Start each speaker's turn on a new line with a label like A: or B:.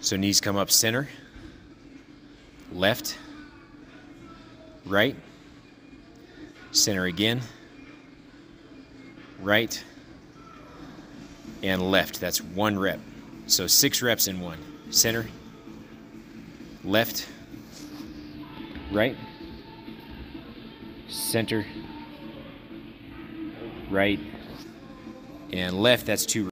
A: So knees come up center, left, right, center again, right, and left. That's one rep. So six reps in one. Center, left, right, center, right, and left. That's two.